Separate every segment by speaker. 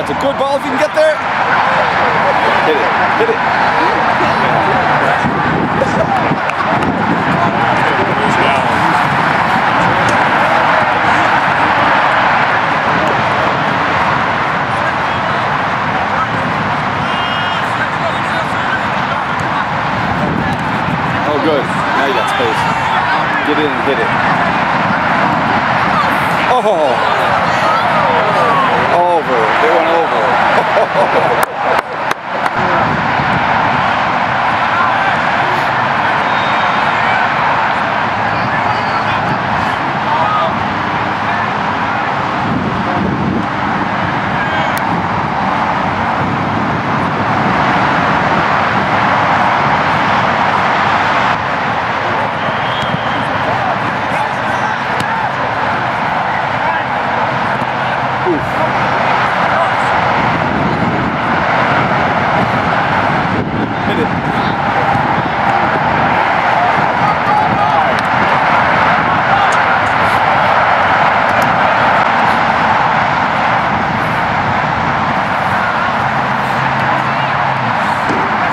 Speaker 1: That's a good ball if you can get there. Hit it. Hit it. Oh, good. Now you got space. Get in and hit it. Oh. They went over.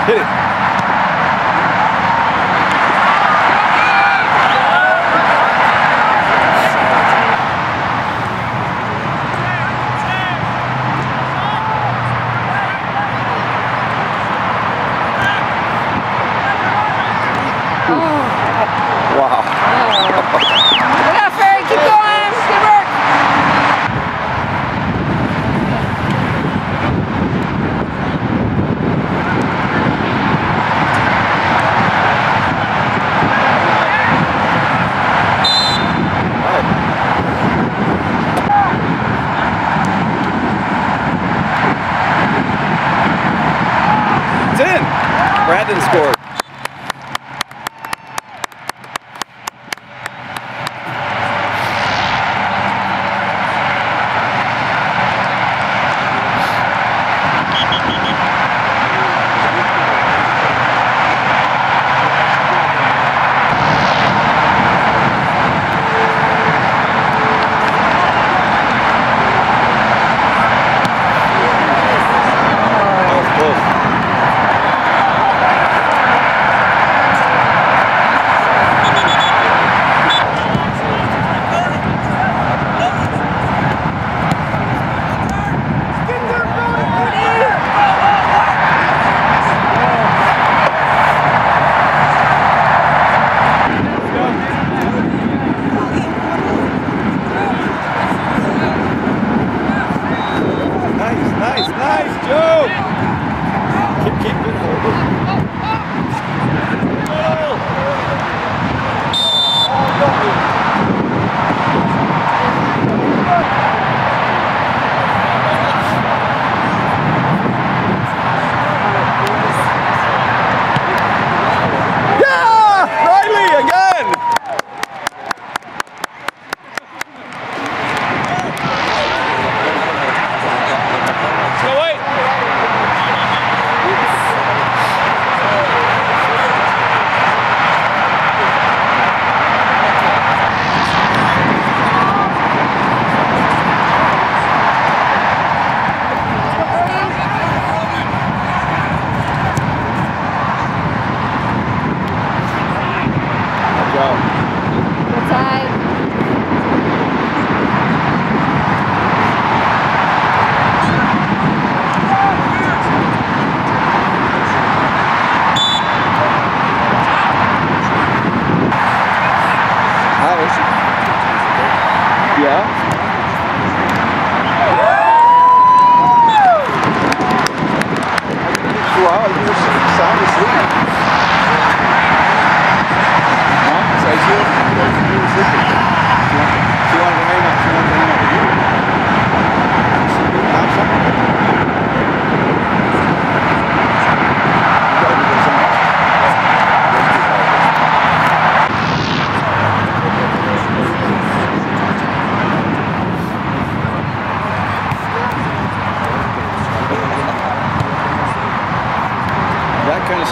Speaker 1: Hit it. Wow. Oh. Nice, Joe.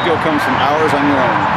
Speaker 1: Skill comes from hours on your own.